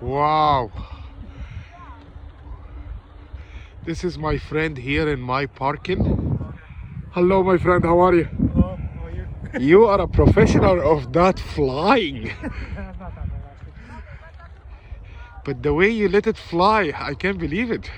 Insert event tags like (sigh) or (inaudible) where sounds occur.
Wow. This is my friend here in my parking. Hello, my friend. How are you? Hello, how are you? (laughs) You are a professional of that flying. (laughs) But the way you let it fly, I can't believe it.